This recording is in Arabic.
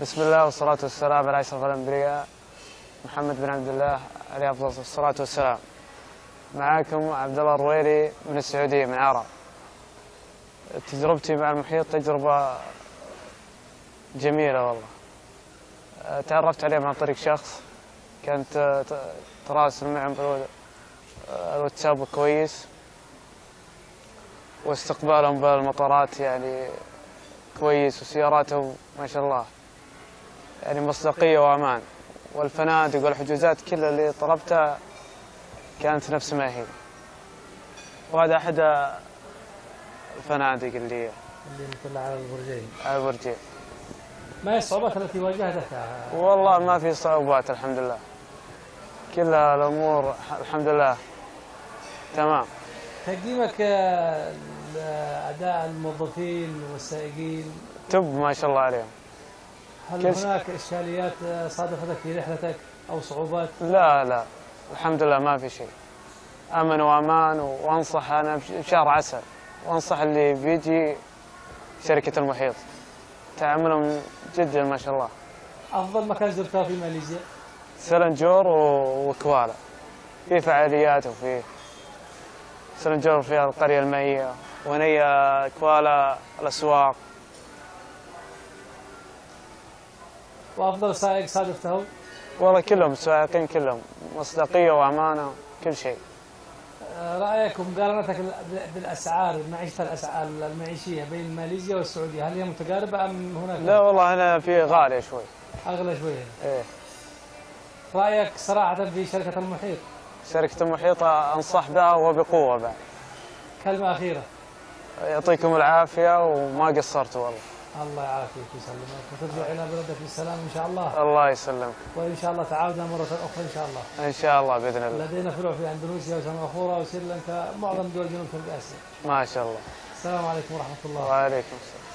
بسم الله والصلاة والسلام على أشرف الأنبياء محمد بن عبد الله عليه أفضل الصلاة والسلام. معاكم عبد الله الرويري من السعودية من عرب. تجربتي مع المحيط تجربة جميلة والله. تعرفت عليهم عن طريق شخص كانت تراسل معهم أه، الواتساب كويس واستقبالهم بالمطارات يعني كويس وسياراتهم ما شاء الله. يعني مصداقية وأمان. والفنادق والحجوزات كلها اللي طلبتها كانت نفس ما هي. وهذا أحد الفنادق اللي اللي مطلع على البرجين على البرجين ما هي الصعوبات التي واجهتك؟ والله ما في صعوبات الحمد لله. كلها الأمور الحمد لله. تمام. تقديمك آه، لأداء الموظفين والسائقين. تب ما شاء الله عليهم. هل هناك إشكاليات صادفتك في رحلتك أو صعوبات؟ لا لا. الحمد لله ما في شيء. آمن وأمان وأنصح أنا بش- بشهر عسل. وأنصح اللي بيجي شركة المحيط. تعاملهم جدا ما شاء الله. أفضل مكان زرته في ماليزيا؟ سلنجور وكوالا في فعاليات وفي سلنجور فيها القرية المائية. وهنا كوالا الأسواق. وأفضل سائق صادفته؟ والله كلهم السائقين كلهم مصداقية وأمانة كل شيء. آه، رأيك ومقارنتك بالأسعار معيشة الأسعار المعيشية بين ماليزيا والسعودية هل هي متقاربة أم هناك؟ لا والله هنا في غالية شوي. أغلى شوية؟ إيه. رأيك صراحة في شركة المحيط؟ شركة المحيط أنصح بها وبقوة بعد. كلمة أخيرة. يعطيكم العافية وما قصرتوا والله. الله يعافيك ويسلمك وترجع إلى بلدك بالسلام إن شاء الله. الله يسلمك. وإن شاء الله تعاودنا مرة أخرى إن شاء الله. إن شاء الله بإذن الله. لدينا فروع في أندونيسيا وسنغافورة وسريلانكا معظم دول جنوب شرق آسيا ما شاء الله. السلام عليكم ورحمة الله. وعليكم السلام.